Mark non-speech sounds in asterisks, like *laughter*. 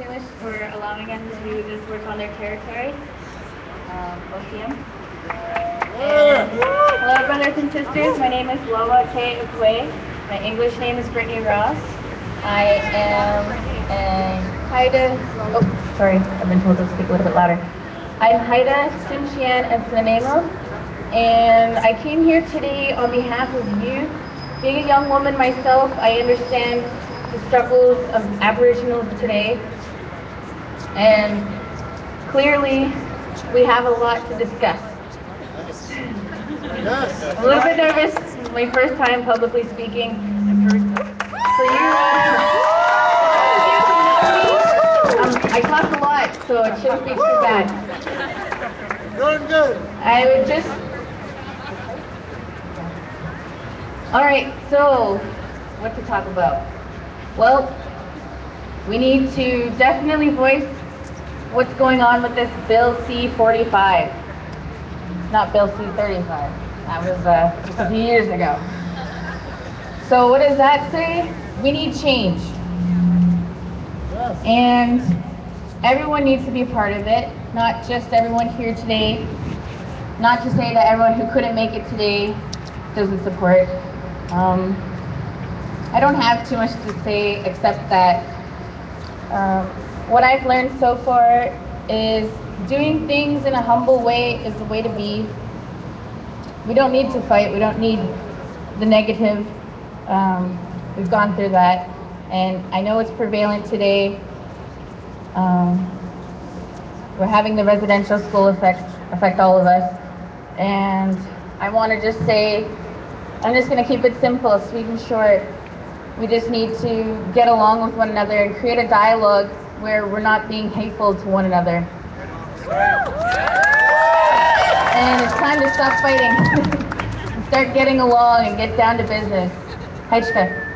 English for allowing us to this work on their territory, um. And hello, brothers and sisters. My name is Lola K. Ukwe. My English name is Brittany Ross. I am a Haida. Oh, sorry. I've been told to speak a little bit louder. I'm Haida Tsimshian and Sinanemo, and I came here today on behalf of you. Being a young woman myself, I understand the struggles of Aboriginals today, and clearly we have a lot to discuss. I'm a little bit nervous. My first time publicly speaking. For you, um, I talk a lot, so it shouldn't be too bad. Doing good. I would just. All right, so what to talk about? Well, we need to definitely voice what's going on with this Bill C-45. Not Bill C-35. That was uh, just a few years ago. So what does that say? We need change. And everyone needs to be a part of it, not just everyone here today. Not to say that everyone who couldn't make it today doesn't support. Um, I don't have too much to say except that um, what I've learned so far is doing things in a humble way is the way to be. We don't need to fight. We don't need the negative. Um, we've gone through that, and I know it's prevalent today. Um, we're having the residential school effect affect all of us, and I want to just say, I'm just going to keep it simple, sweet and short. We just need to get along with one another and create a dialogue where we're not being hateful to one another. And it's time to stop fighting. *laughs* Start getting along and get down to business. Heichka.